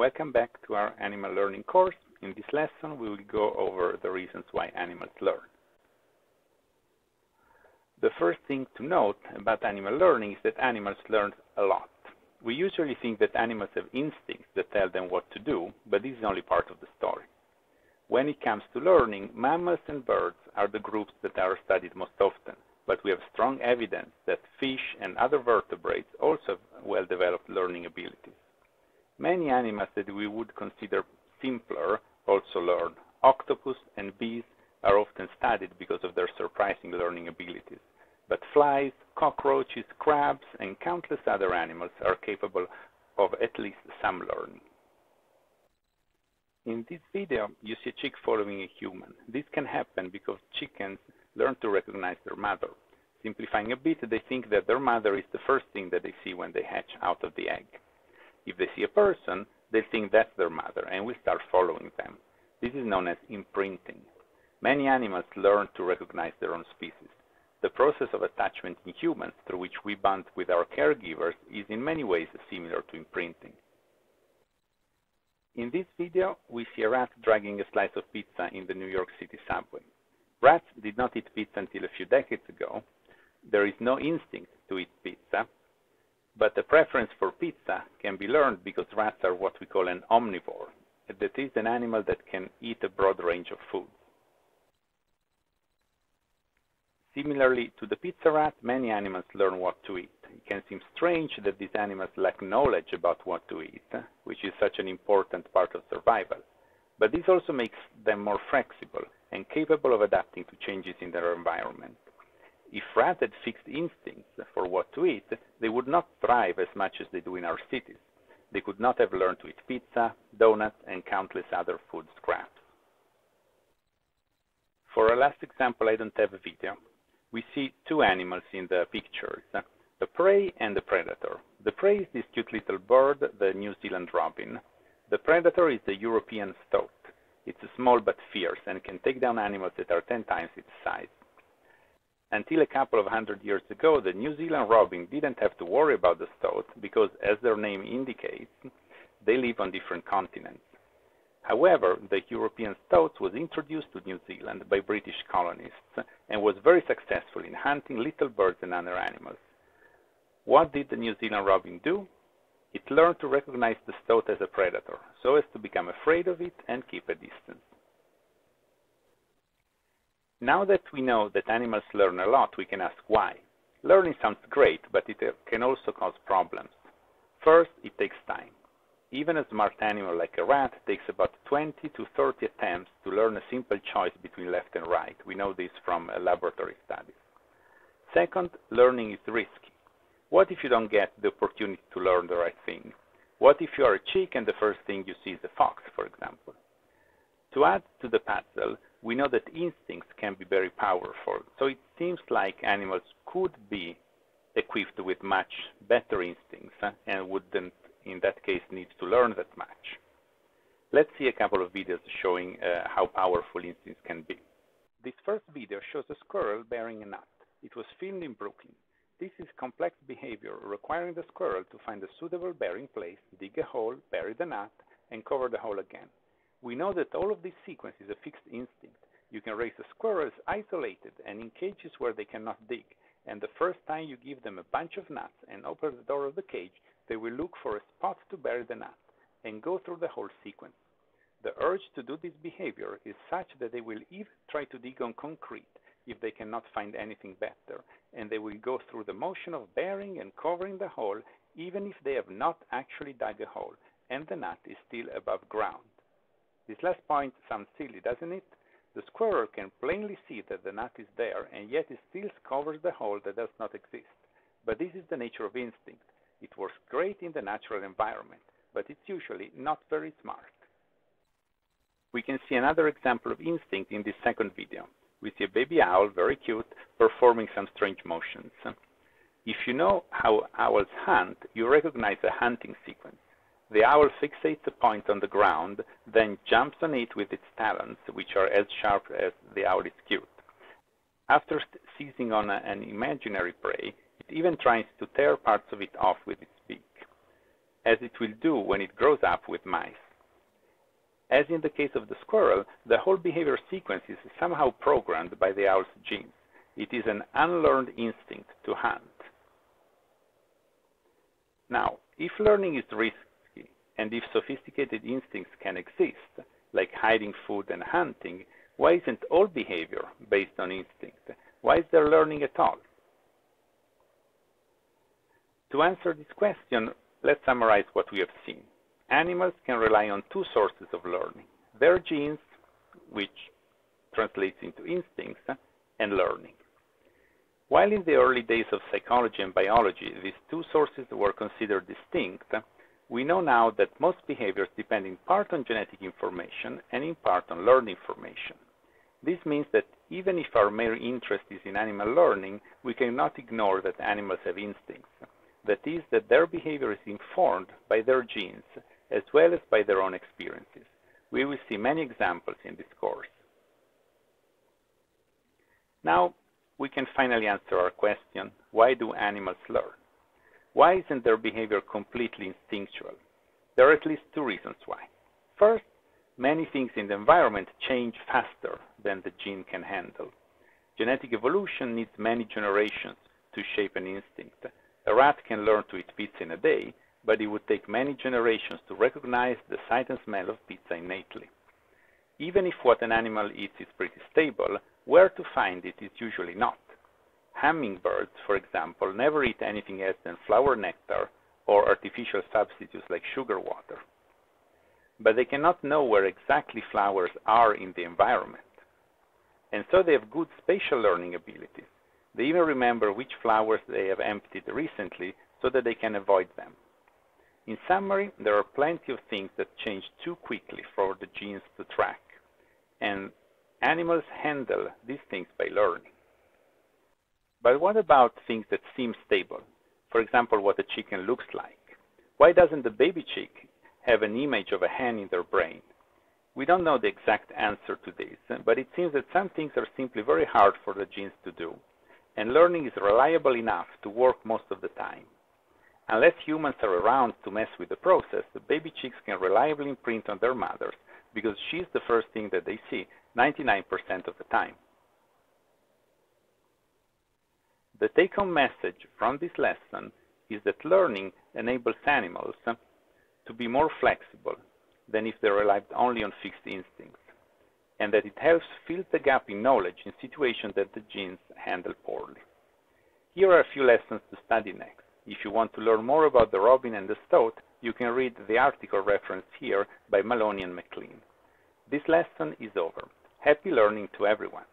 Welcome back to our animal learning course. In this lesson, we will go over the reasons why animals learn. The first thing to note about animal learning is that animals learn a lot. We usually think that animals have instincts that tell them what to do, but this is only part of the story. When it comes to learning, mammals and birds are the groups that are studied most often, but we have strong evidence that fish and other vertebrates also have well-developed learning abilities. Many animals that we would consider simpler also learn. Octopus and bees are often studied because of their surprising learning abilities. But flies, cockroaches, crabs, and countless other animals are capable of at least some learning. In this video, you see a chick following a human. This can happen because chickens learn to recognize their mother. Simplifying a bit, they think that their mother is the first thing that they see when they hatch out of the egg. If they see a person, they think that's their mother and will start following them. This is known as imprinting. Many animals learn to recognize their own species. The process of attachment in humans, through which we bond with our caregivers, is in many ways similar to imprinting. In this video, we see a rat dragging a slice of pizza in the New York City subway. Rats did not eat pizza until a few decades ago. There is no instinct to eat pizza, but the preference for pizza can be learned because rats are what we call an omnivore. That is an animal that can eat a broad range of foods. Similarly to the pizza rat, many animals learn what to eat. It can seem strange that these animals lack knowledge about what to eat, which is such an important part of survival. But this also makes them more flexible and capable of adapting to changes in their environment. If rats had fixed instincts for what to eat, they would not thrive as much as they do in our cities. They could not have learned to eat pizza, donuts, and countless other food scraps. For our last example, I don't have a video, we see two animals in the pictures, the prey and the predator. The prey is this cute little bird, the New Zealand robin. The predator is the European stoat. It's small but fierce and can take down animals that are 10 times its size. Until a couple of hundred years ago, the New Zealand robin didn't have to worry about the stoat because, as their name indicates, they live on different continents. However, the European stoat was introduced to New Zealand by British colonists and was very successful in hunting little birds and other animals. What did the New Zealand robin do? It learned to recognize the stoat as a predator, so as to become afraid of it and keep a distance. Now that we know that animals learn a lot, we can ask why. Learning sounds great, but it uh, can also cause problems. First, it takes time. Even a smart animal like a rat takes about 20 to 30 attempts to learn a simple choice between left and right. We know this from uh, laboratory studies. Second, learning is risky. What if you don't get the opportunity to learn the right thing? What if you are a chick and the first thing you see is a fox, for example? To add to the puzzle, we know that instincts can be very powerful, so it seems like animals could be equipped with much better instincts and wouldn't in that case need to learn that much. Let's see a couple of videos showing uh, how powerful instincts can be. This first video shows a squirrel burying a nut. It was filmed in Brooklyn. This is complex behavior requiring the squirrel to find a suitable burying place, dig a hole, bury the nut, and cover the hole again. We know that all of this sequence is a fixed instinct. You can raise the squirrels isolated and in cages where they cannot dig, and the first time you give them a bunch of nuts and open the door of the cage, they will look for a spot to bury the nut and go through the whole sequence. The urge to do this behavior is such that they will even try to dig on concrete if they cannot find anything better, and they will go through the motion of burying and covering the hole even if they have not actually dug a hole and the nut is still above ground. This last point sounds silly, doesn't it? The squirrel can plainly see that the nut is there and yet it still covers the hole that does not exist. But this is the nature of instinct. It works great in the natural environment, but it's usually not very smart. We can see another example of instinct in this second video. We see a baby owl, very cute, performing some strange motions. If you know how owls hunt, you recognize a hunting sequence. The owl fixates a point on the ground, then jumps on it with its talons, which are as sharp as the owl is cute. After seizing on an imaginary prey, it even tries to tear parts of it off with its beak. as it will do when it grows up with mice. As in the case of the squirrel, the whole behavior sequence is somehow programmed by the owl's genes. It is an unlearned instinct to hunt. Now, if learning is risky, and if sophisticated instincts can exist, like hiding food and hunting, why isn't all behavior based on instinct? Why is there learning at all? To answer this question, let's summarize what we have seen. Animals can rely on two sources of learning, their genes, which translates into instincts, and learning. While in the early days of psychology and biology, these two sources were considered distinct, we know now that most behaviors depend in part on genetic information and in part on learned information. This means that even if our main interest is in animal learning, we cannot ignore that animals have instincts. That is, that their behavior is informed by their genes as well as by their own experiences. We will see many examples in this course. Now, we can finally answer our question, why do animals learn? Why isn't their behavior completely instinctual? There are at least two reasons why. First, many things in the environment change faster than the gene can handle. Genetic evolution needs many generations to shape an instinct. A rat can learn to eat pizza in a day, but it would take many generations to recognize the sight and smell of pizza innately. Even if what an animal eats is pretty stable, where to find it is usually not. Hummingbirds, for example, never eat anything else than flower nectar or artificial substitutes like sugar water. But they cannot know where exactly flowers are in the environment. And so they have good spatial learning abilities. They even remember which flowers they have emptied recently so that they can avoid them. In summary, there are plenty of things that change too quickly for the genes to track, and animals handle these things by learning. But what about things that seem stable? For example, what a chicken looks like. Why doesn't the baby chick have an image of a hen in their brain? We don't know the exact answer to this, but it seems that some things are simply very hard for the genes to do, and learning is reliable enough to work most of the time. Unless humans are around to mess with the process, the baby chicks can reliably imprint on their mothers because she's the first thing that they see 99% of the time. The take-home message from this lesson is that learning enables animals to be more flexible than if they relied only on fixed instincts, and that it helps fill the gap in knowledge in situations that the genes handle poorly. Here are a few lessons to study next. If you want to learn more about the robin and the stoat, you can read the article referenced here by Maloney and McLean. This lesson is over. Happy learning to everyone.